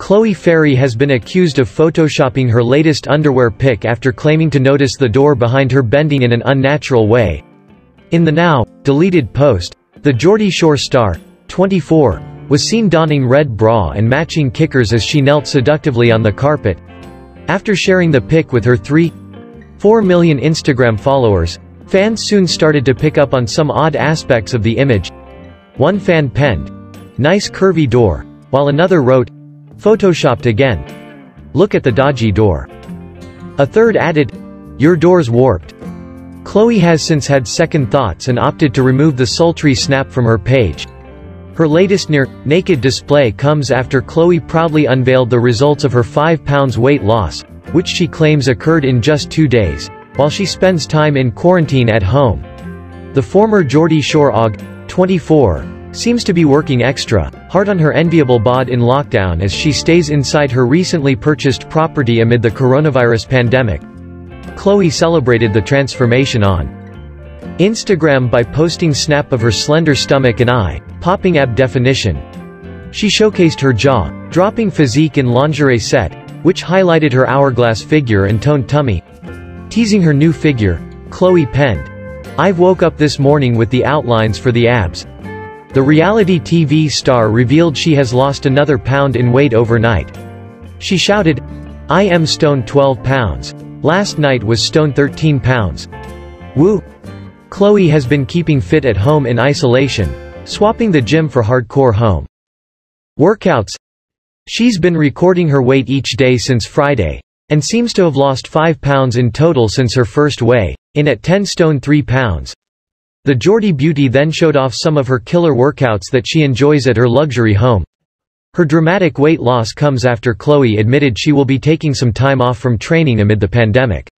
Chloe Ferry has been accused of photoshopping her latest underwear pic after claiming to notice the door behind her bending in an unnatural way. In the now, deleted post, the Geordie Shore star, 24, was seen donning red bra and matching kickers as she knelt seductively on the carpet. After sharing the pic with her 3, 4 million Instagram followers, fans soon started to pick up on some odd aspects of the image. One fan penned, nice curvy door, while another wrote, Photoshopped again. Look at the dodgy door. A third added, Your door's warped. Chloe has since had second thoughts and opted to remove the sultry snap from her page. Her latest near-naked display comes after Chloe proudly unveiled the results of her 5 pounds weight loss, which she claims occurred in just two days, while she spends time in quarantine at home. The former Geordie Shore OG, 24, Seems to be working extra hard on her enviable bod in lockdown as she stays inside her recently purchased property amid the coronavirus pandemic. Chloe celebrated the transformation on Instagram by posting snap of her slender stomach and eye, popping ab definition. She showcased her jaw, dropping physique in lingerie set, which highlighted her hourglass figure and toned tummy. Teasing her new figure, Chloe penned, I've woke up this morning with the outlines for the abs, the reality TV star revealed she has lost another pound in weight overnight. She shouted, I am stone 12 pounds. Last night was stone 13 pounds. Woo! Chloe has been keeping fit at home in isolation, swapping the gym for hardcore home workouts. She's been recording her weight each day since Friday, and seems to have lost 5 pounds in total since her first weigh, in at 10 stone 3 pounds. The Geordie Beauty then showed off some of her killer workouts that she enjoys at her luxury home. Her dramatic weight loss comes after Chloe admitted she will be taking some time off from training amid the pandemic.